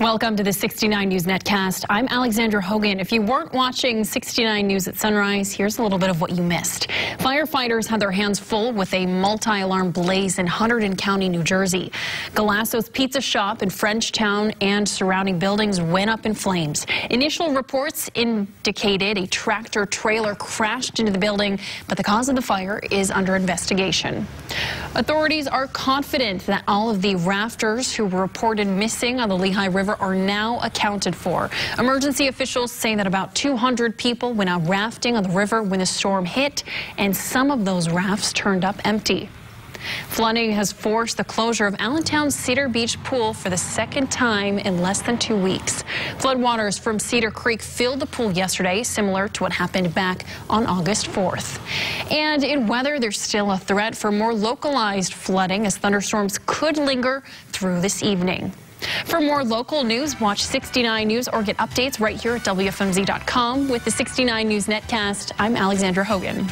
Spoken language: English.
Welcome to the 69 News Netcast. I'm Alexandra Hogan. If you weren't watching 69 News at sunrise, here's a little bit of what you missed. Firefighters had their hands full with a multi-alarm blaze in Hunterdon County, New Jersey. Galasso's Pizza Shop in Frenchtown and surrounding buildings went up in flames. Initial reports indicated a tractor trailer crashed into the building, but the cause of the fire is under investigation. Authorities are confident that all of the rafters who were reported missing on the Lehigh River are now accounted for. Emergency officials say that about 200 people went out rafting on the river when the storm hit, and some of those rafts turned up empty. Flooding has forced the closure of Allentown's Cedar Beach pool for the second time in less than two weeks. Floodwaters from Cedar Creek filled the pool yesterday, similar to what happened back on August 4th. And in weather, there's still a threat for more localized flooding as thunderstorms could linger through this evening. For more local news, watch 69 News or get updates right here at WFMZ.com. With the 69 News Netcast, I'm Alexandra Hogan.